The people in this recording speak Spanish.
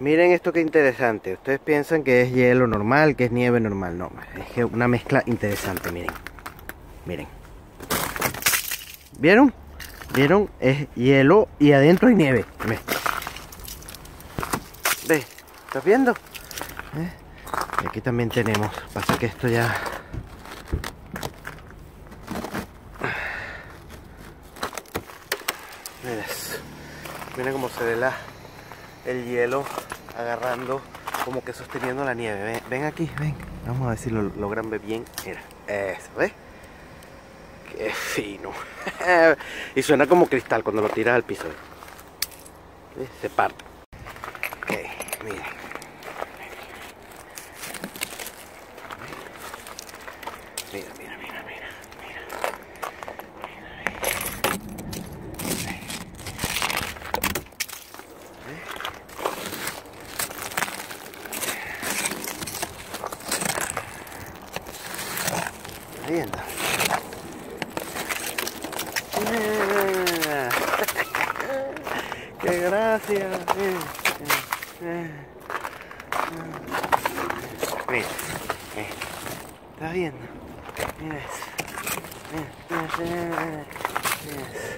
Miren esto que interesante. Ustedes piensan que es hielo normal, que es nieve normal. No, es que una mezcla interesante, miren. Miren. ¿Vieron? ¿Vieron? Es hielo y adentro hay nieve. Ve. ¿Estás viendo? ¿Eh? Aquí también tenemos. Pasa que esto ya... Mira, mira cómo se ve la, el hielo agarrando, como que sosteniendo la nieve. Ven, ven aquí, ven. Vamos a ver si lo logran ver bien. Mira, eso, ¿ves? Qué fino. y suena como cristal cuando lo tiras al piso. ¿Ves? Se parte. Ok, miren. Mira, mira, mira, mira, mira. ¿Estás viendo? Ah. ¡Qué gracia! Mira, mira. ¿Estás viendo? Mira eso. Mira, mira, mira, mira, mira eso.